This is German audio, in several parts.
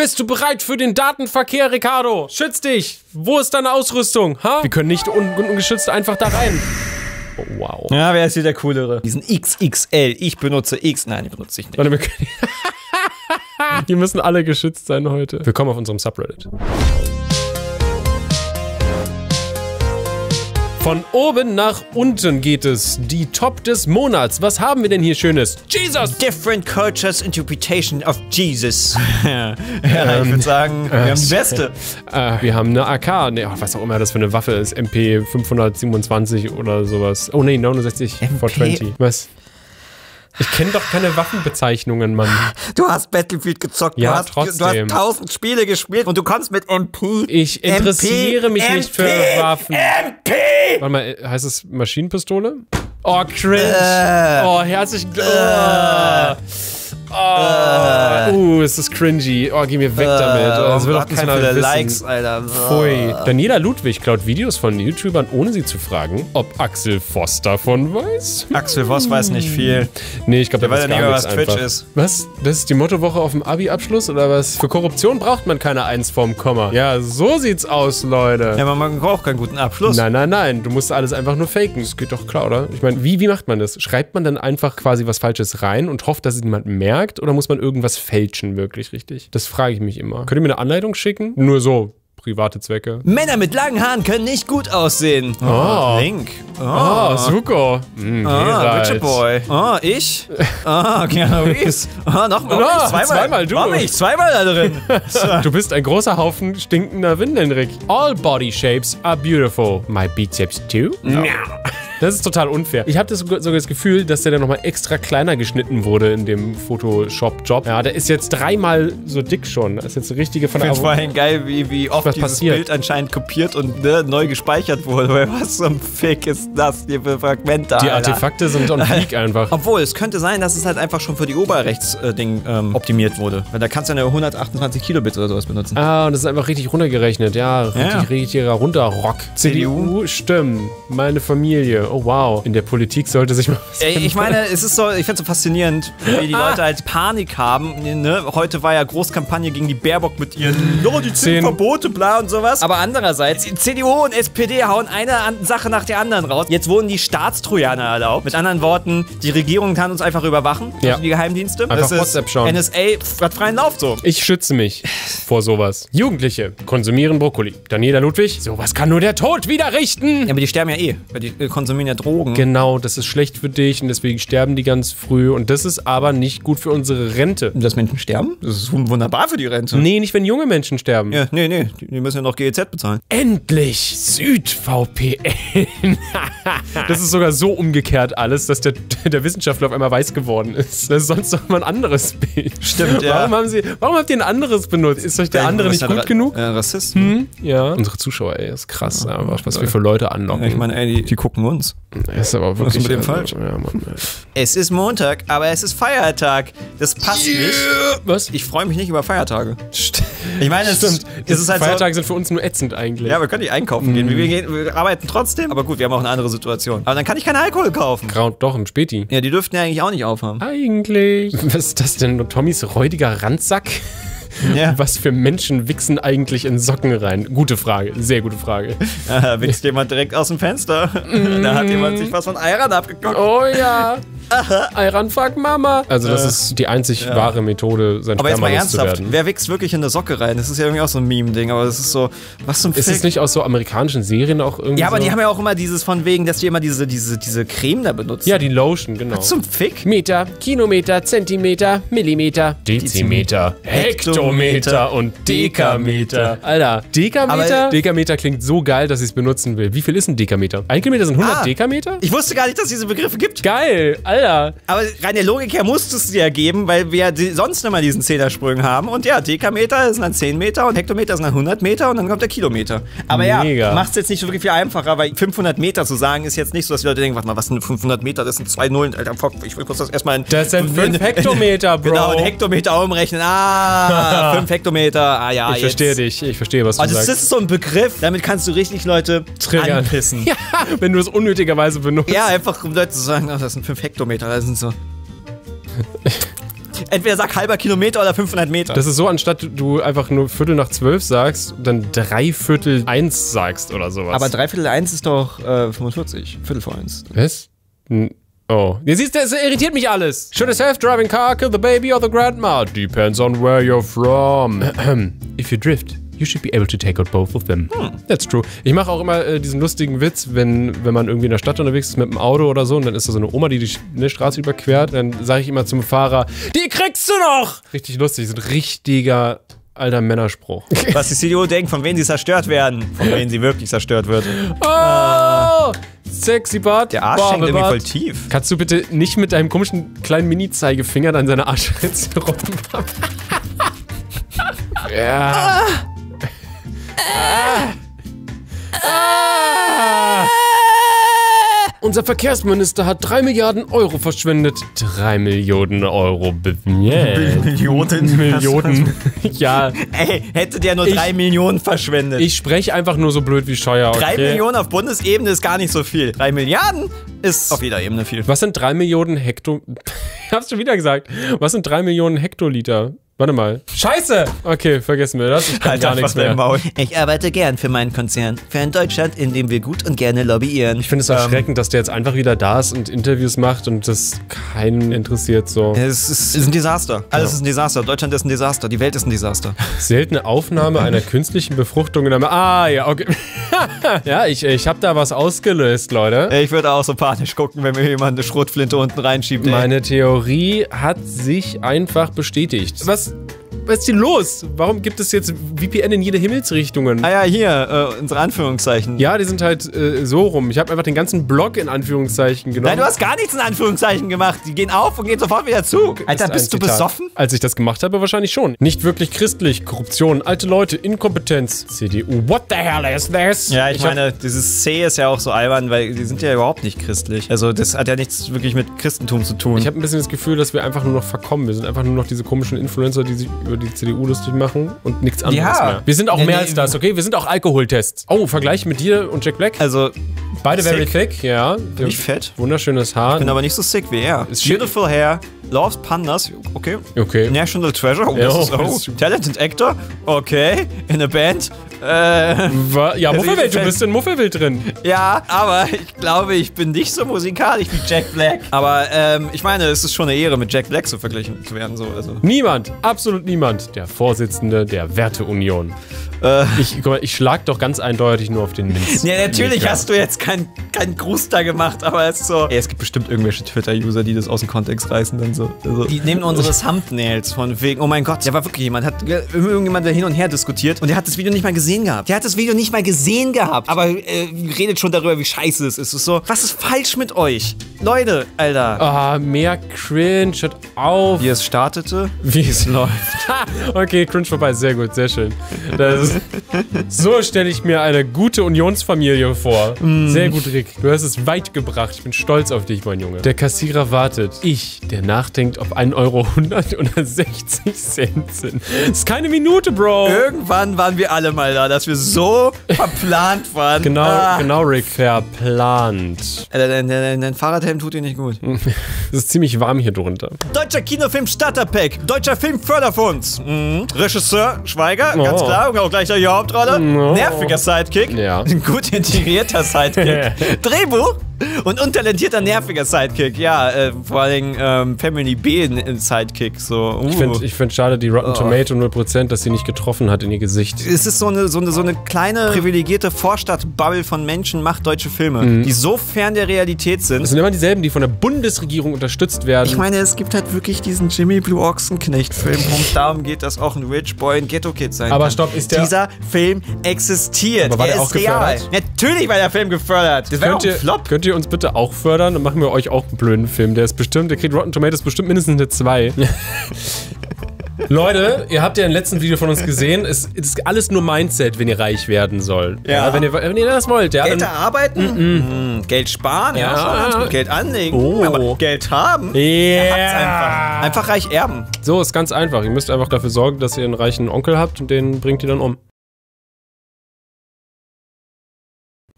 Bist du bereit für den Datenverkehr, Ricardo? Schütz dich! Wo ist deine Ausrüstung? Ha? Wir können nicht un ungeschützt einfach da rein. Oh, wow. Ja, wer ist hier der coolere? Diesen XXL. Ich benutze X. Nein, die benutze ich nicht. Warte, wir können Die müssen alle geschützt sein heute. Willkommen auf unserem Subreddit. Von oben nach unten geht es. Die Top des Monats. Was haben wir denn hier Schönes? Jesus! Different Cultures Interpretation of Jesus. ja, ja ich würde sagen, wir haben die beste. Äh, wir haben eine AK, ne, was auch immer das für eine Waffe ist. MP 527 oder sowas. Oh nee, 69 420. Was? Ich kenne doch keine Waffenbezeichnungen, Mann. Du hast Battlefield gezockt, Ja, du, hast, trotzdem. du hast tausend Spiele gespielt und du kommst mit MP. Ich interessiere MP, mich nicht für MP, Waffen. MP! Warte mal, heißt es Maschinenpistole? Oh, cringe. Äh. oh, herzlich. Oh. Oh, uh, es ist cringy. Oh, geh mir weg damit. Das will doch keine keiner viele wissen. Likes, Alter. Pfui. Daniela Ludwig klaut Videos von YouTubern, ohne sie zu fragen, ob Axel Voss davon weiß. Axel Voss weiß nicht viel. Nee, ich glaube, Der weiß der ja weiß nicht gar mehr, was nichts Twitch einfach. Was? Das ist die Mottowoche auf dem Abi-Abschluss oder was? Für Korruption braucht man keine Eins vorm Komma. Ja, so sieht's aus, Leute. Ja, aber man braucht keinen guten Abschluss. Nein, nein, nein. Du musst alles einfach nur faken. Das geht doch klar, oder? Ich meine, wie, wie macht man das? Schreibt man dann einfach quasi was Falsches rein und hofft, dass es niemand merkt? Oder muss man irgendwas fälschen, wirklich richtig? Das frage ich mich immer. Könnt ihr mir eine Anleitung schicken? Nur so, private Zwecke. Männer mit langen Haaren können nicht gut aussehen. Oh. Link. Oh. Ah, Suko. Ah, Geralt. Richard Boy. Ah, ich? Ah, Keanu Reeves. Ah, nochmal. Ah, ich? zweimal. zweimal du. Warum ich? Zweimal da drin. Du bist ein großer Haufen stinkender Windeln, Rick. All body shapes are beautiful. My biceps too? No. Das ist total unfair. Ich habe das sogar das Gefühl, dass der dann nochmal extra kleiner geschnitten wurde in dem Photoshop-Job. Ja, der ist jetzt dreimal so dick schon. Das ist jetzt eine richtige von Ich der finde vor allem geil, wie, wie oft dieses passiert? Bild anscheinend kopiert und ne, neu gespeichert wurde. Weil was zum Fick ist das hier für Fragmente, Die Alter? Artefakte sind on fleek einfach. Obwohl, es könnte sein, dass es halt einfach schon für die Oberrechts-Ding ähm, optimiert wurde. Weil da kannst du ja 128 Kilobits oder sowas benutzen. Ah, und das ist einfach richtig runtergerechnet. Ja, richtig, Ja. richtig runterrock. CDU, stimmt. Meine Familie. Oh wow. In der Politik sollte sich mal was Ey, ich meine, es ist so, ich finde es so faszinierend, wie die Leute halt Panik haben. Ne? Heute war ja Großkampagne gegen die Baerbock mit ihren no, die Zehn- Verbote, bla und sowas. Aber andererseits, CDU und SPD hauen eine Sache nach der anderen raus. Jetzt wurden die Staatstrojaner erlaubt. Mit anderen Worten, die Regierung kann uns einfach überwachen. Ja. Also die Geheimdienste. Einfach das ist WhatsApp schauen. NSA hat freien Lauf so. Ich schütze mich vor sowas. Jugendliche konsumieren Brokkoli. Daniela Ludwig, sowas kann nur der Tod wieder richten. Ja, aber die sterben ja eh, weil die äh, konsumieren ja Drogen. Genau, das ist schlecht für dich und deswegen sterben die ganz früh. Und das ist aber nicht gut für unsere Rente. Dass Menschen sterben? Das ist wunderbar für die Rente. Nee, nicht wenn junge Menschen sterben. Ja, nee, nee, die, müssen ja noch GEZ bezahlen. Endlich SüdVPN. das ist sogar so umgekehrt alles, dass der, der Wissenschaftler auf einmal weiß geworden ist. Das ist sonst doch mal ein anderes Bild. Stimmt, ja. Warum, haben Sie, warum habt ihr ein anderes benutzt? Ist euch der andere nicht gut genug? Äh, Rassist. Ja. Unsere Zuschauer, ey, ist krass, ja, was, wir für Leute anlocken. Ich meine, ey, die, die gucken uns. Ist aber wirklich. mit dem also, falsch? Ja, Mann. Es ist Montag, aber es ist Feiertag. Das passt nicht. Was? Ich freue mich nicht über Feiertage. Ich meine, es Stimmt. Es ist halt Feiertage sind für uns nur ätzend eigentlich. so. Ja, wir können nicht einkaufen gehen. Wir, gehen. wir arbeiten trotzdem. Aber gut, wir haben auch eine andere Situation. Aber dann kann ich keinen Alkohol kaufen. Grau, doch, im Späti. Ja, die dürften ja eigentlich auch nicht aufhaben. Eigentlich. Was ist das denn? Tommys räudiger Randsack? Ja. Was für Menschen wichsen eigentlich in Socken rein? Gute Frage, sehr gute Frage. Da wächst jemand direkt aus dem Fenster. da hat jemand sich was von Eiern abgeguckt. Oh ja. Iron fuck Mama. Also das ist die einzig wahre Methode, sein Aber jetzt mal ernsthaft, wer wächst wirklich in eine Socke rein? Das ist ja irgendwie auch so ein Meme-Ding, aber das ist so, was zum Ist es Fick? nicht aus so amerikanischen Serien auch irgendwie Ja, aber so? die haben ja auch immer dieses von wegen, dass die immer diese, diese, diese Creme da benutzen. Ja, die Lotion, genau. Was zum Fick? Meter, Kilometer, Zentimeter, Millimeter, Dezimeter, Hektometer und Dekameter. Alter, Dekameter? Aber- Dekameter klingt so geil, dass ich es benutzen will. Wie viel ist ein Dekameter? Ein Kilometer sind 100 Ah. Dekameter? Ich wusste gar nicht, dass es diese Begriffe gibt. Geil, Alter. Aber rein der Logik her musste es sie ja geben, weil wir sonst immer diesen Zehnersprung haben. Und ja, Dekameter sind dann 10 Meter und Hektometer sind dann 100 Meter und dann kommt der Kilometer. Aber Mega. ja, macht es jetzt nicht so wirklich viel einfacher, weil 500 Meter zu sagen ist jetzt nicht so, dass die Leute denken, warte mal, was sind 500 Meter? Das sind zwei Nullen, Alter, fuck, ich muss das erstmal in... Das sind fünf in- Hektometer, Bro. Genau, in Hektometer umrechnen. Ah, 5 Hektometer. Ah ja, Ich jetzt. verstehe dich, ich verstehe, was du Also das sagst. ist so ein Begriff, damit kannst du richtig Leute Triggern. anpissen. Ja, wenn du es unnötigerweise benutzt. Ja, einfach um Leute zu sagen, ach, das sind 5 Hektometer, das sind so. Entweder sag halber Kilometer oder 500 Meter. Das ist so, anstatt du einfach nur Viertel nach zwölf sagst, dann drei Viertel eins sagst oder sowas. Aber dreiviertel eins ist doch äh, 45. Viertel vor eins. Was? N oh. Ja, siehst du, es irritiert mich alles. Should a self-driving car kill the baby or the grandma? Depends on where you're from. If you drift, you should be able to take out both of them. That's true. Ich mache auch immer äh, diesen lustigen Witz, wenn, wenn man irgendwie in der Stadt unterwegs ist mit dem Auto oder so und dann ist da so eine Oma, die die eine Straße überquert. Dann sage ich immer zum Fahrer, die kriegst du noch! Richtig lustig, so ein richtiger alter Männerspruch. Was die CDU denkt, von wem sie zerstört werden. Von wem sie wirklich zerstört wird. Oh! Sexy Bart. Der Arsch hängt irgendwie voll tief. Kannst du bitte nicht mit deinem komischen kleinen Mini-Zeigefinger an seine Arschritze rummachen? ja. Ah. Unser Verkehrsminister hat 3 Milliarden Euro verschwendet. 3 Millionen Euro. Yeah. Millionen. Millionen. ja, Ey, hätte der nur Ich- drei Millionen verschwendet. ich spreche einfach nur so blöd wie Scheuer. Drei Okay? Millionen auf Bundesebene ist gar nicht so viel. Drei Milliarden ist auf jeder Ebene viel. Was sind 3 Millionen Hekto... ich hab's schon wieder gesagt. Was sind 3 Millionen Hektoliter? Warte mal. Scheiße! Okay, vergessen wir das. Ich kann gar nichts mehr. Ich arbeite gern für meinen Konzern. Für ein Deutschland, in dem wir gut und gerne lobbyieren. Ich finde es erschreckend, dass der jetzt einfach wieder da ist und Interviews macht und das keinen interessiert so. Es ist, ist ein Desaster. Alles ist ein Desaster. Deutschland ist ein Desaster. Die Welt ist ein Desaster. Seltene Aufnahme einer künstlichen Befruchtung in einem... Ah, ja, okay. ja, ich, ich habe da was ausgelöst, Leute. Ich würde auch so panisch gucken, wenn mir jemand eine Schrotflinte unten reinschiebt. ey. Meine Theorie hat sich einfach bestätigt. Was, was ist denn los? Warum gibt es jetzt VPN in jede Himmelsrichtungen? Ah ja, hier, äh, unsere Anführungszeichen. Ja, die sind halt äh, so rum. Ich habe einfach den ganzen Blog in Anführungszeichen genommen. Nein, du hast gar nichts in Anführungszeichen gemacht. Die gehen auf und gehen sofort wieder zu. Alter, bist du Zitat. besoffen? Als ich das gemacht habe, wahrscheinlich schon. Nicht wirklich christlich, Korruption, alte Leute, Inkompetenz, CDU. What the hell is this? Ja, ich, hab- meine, dieses C ist ja auch so albern, weil die sind ja überhaupt nicht christlich. Also das hat ja nichts wirklich mit Christentum zu tun. Ich habe ein bisschen das Gefühl, dass wir einfach nur noch verkommen. Wir sind einfach nur noch diese komischen Influencer, die sich über die CDU lustig machen und nichts anderes Ja. mehr. Wir sind auch Nee, mehr nee. als das, okay? Wir sind auch Alkoholtests. Oh, Vergleich mit dir und Jack Black. also, Beide very sick. thick, ja. bin ich fett? Wunderschönes Haar. Bin aber nicht so sick wie er. Ist Beautiful hair, loves Pandas, okay. Okay. National Treasure, oh, das ist, oh. Talented Actor, okay. In a Band, äh, Wa- Ja, Muffelwild, du bist in Muffelwild drin. ja, aber ich glaube, ich bin nicht so musikalisch wie Jack Black. Aber ähm, ich meine, es ist schon eine Ehre, mit Jack Black zu verglichen zu werden, so, also. Niemand, absolut niemand. Der Vorsitzende der Werteunion. Äh. Ich, guck mal, ich schlag doch ganz eindeutig nur auf den Minz. Ja, natürlich Mika. hast du jetzt keinen kein Gruß da gemacht, aber es ist so. Ey, es gibt bestimmt irgendwelche Twitter-User, die das aus dem Kontext reißen, dann so. Also. Die nehmen unsere Thumbnails von wegen, oh mein Gott, da war wirklich jemand, hat ge- irgendjemand da hin und her diskutiert und der hat das Video nicht mal gesehen gehabt. Der hat das Video nicht mal gesehen gehabt, aber äh, redet schon darüber, wie scheiße es ist. Es ist so, was ist falsch mit euch? Leute, Alter. Ah, mehr Cringe, hört auf. Wie es startete, Wie es läuft. okay, Cringe vorbei, sehr gut, sehr schön. Das ist, so stelle ich mir eine gute Unionsfamilie vor. Sehr gut, Rick. Du hast es weit gebracht. Ich bin stolz auf dich, mein Junge. Der Kassierer wartet. Ich, der nachdenkt, ob 1,1 Euro oder 60 Cent sind. Das ist keine Minute, Bro. Irgendwann waren wir alle mal da, dass wir so verplant waren. Genau, Ah. genau, Rick. Verplant. Alter, dein, dein, dein Fahrradhelm tut dir nicht gut. Es ist ziemlich warm hier drunter. Deutscher Kinofilm Starterpack, Deutscher Filmförderfonds. Mhm. Regisseur Schweiger, ganz Oh. klar, auch gleich die Hauptrolle. Oh. Nerviger Sidekick, Ja. ein gut integrierter Sidekick. Drehbuch und untalentierter nerviger Sidekick. Ja, äh, vor allem ähm, Family B ein Sidekick. So. Uh. Ich finde ich find schade, die Oh. Rotten Tomato 0%, dass sie nicht getroffen hat in ihr Gesicht. es ist so eine, so eine, so eine kleine privilegierte Vorstadtbubble von Menschen macht deutsche Filme, Mhm. die so fern der Realität sind. Es sind immer dieselben, die von der Bundesregierung unterstützt werden. Ich meine, es gibt halt wirklich diesen Jimmy Blue Ochsenknecht-Film, es darum geht, dass auch ein Rich Boy ein Ghetto-Kid sein Aber kann. stopp, ist der- Dieser Film existiert. Aber war er der ist auch real. gefördert? Natürlich war der Film gefördert. Das wäre auch Könnt ein Flop. könnt ihr uns bitte auch fördern? Dann machen wir euch auch einen blöden Film. Der ist bestimmt, der kriegt Rotten Tomatoes bestimmt mindestens eine 2. Leute, ihr habt ja im letzten Video von uns gesehen, es, es ist alles nur Mindset, wenn ihr reich werden sollt. Ja. wenn, ihr, wenn ihr das wollt, ja. Geld Dann, erarbeiten, mm, Geld sparen, ja, Ja. schon. Geld anlegen, Oh. aber Geld haben, yeah. einfach. Einfach reich erben. So, ist ganz einfach. Ihr müsst einfach dafür sorgen, dass ihr einen reichen Onkel habt und den bringt ihr dann um.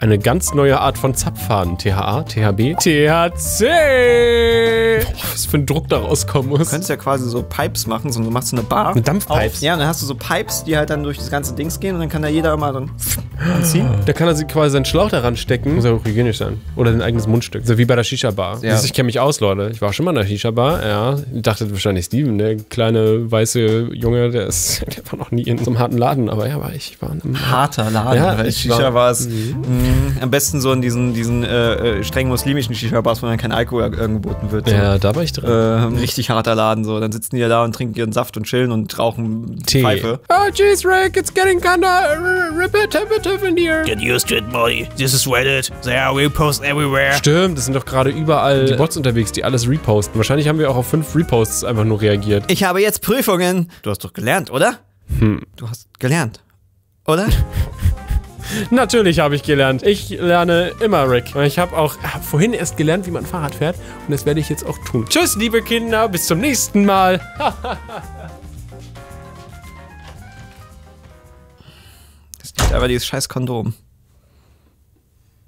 Eine ganz neue Art von Zapfhahn. THA, THB, THC. Boah, was für ein Druck da rauskommen muss. Du könntest ja quasi so Pipes machen, so, du machst so eine Bar. Mit Dampfpipes? Auf, ja, und dann hast du so Pipes, die halt dann durch das ganze Dings gehen und dann kann da jeder immer dann anziehen. Da kann er sich quasi seinen Schlauch daran stecken. Muss ja auch hygienisch sein. Oder ein eigenes Mundstück. So wie bei der Shisha-Bar. Ja. Ich kenne mich aus, Leute. Ich war schon mal in der Shisha-Bar. Ja. Ich dachte wahrscheinlich Steven, der kleine weiße Junge, der ist, der war noch nie in so einem harten Laden. Aber ja, war ich. Ich war in einem Harter Laden, Ja, weil ich Shisha war- war es mh, am besten so in diesen, diesen äh, äh, streng muslimischen Shisha-Bars, wo dann kein Alkohol angeboten wird. So. Ja, da war ich drin. Äh, richtig harter Laden, so. Dann sitzen die ja da und trinken ihren Saft und chillen und rauchen Tee. Pfeife. Oh, jeez, Rick, it's getting kinda repetitive in here. Get used to it, Molly. This is Reddit. There are reposts everywhere. Stimmt, es sind doch gerade überall die Bots unterwegs, die alles reposten. Wahrscheinlich haben wir auch auf fünf Reposts einfach nur reagiert. Ich habe jetzt Prüfungen. Du hast doch gelernt, oder? Hm. Du hast gelernt. Oder? Natürlich habe ich gelernt. Ich lerne immer, Rick. Ich habe auch hab vorhin erst gelernt, wie man Fahrrad fährt. Und das werde ich jetzt auch tun. Tschüss, liebe Kinder. Bis zum nächsten Mal. Das liegt aber dieses scheiß Kondom.